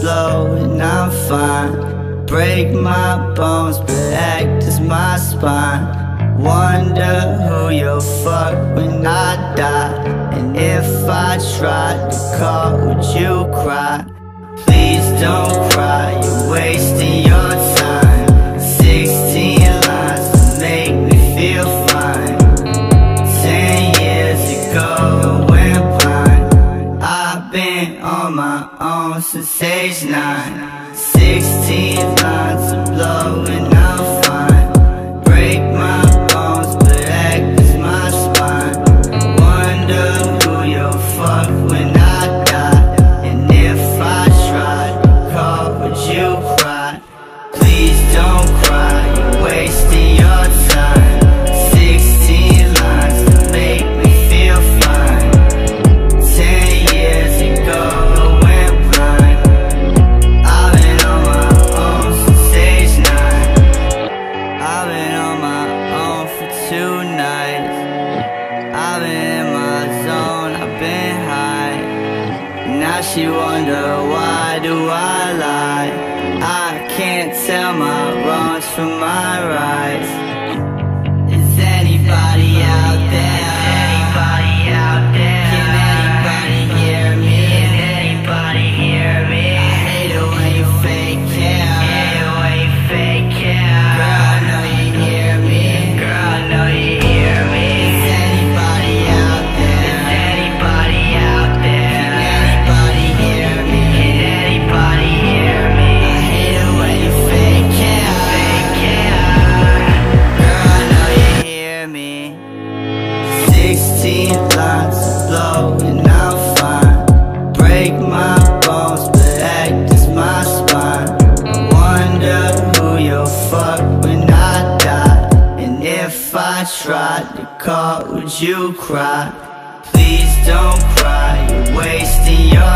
blow and I'm fine Break my bones but act as my spine. Wonder who you'll fuck when I die. And if I tried to call, would you cry? Please don't cry, you're wasting your time on my own since age 9 16 lines to blow she wonder why do I lie? I can't tell my wrongs from my rights Fine Break my bones but act my spine Wonder who you'll fuck when I die. And if I tried to call, would you cry? Please don't cry, you're wasting your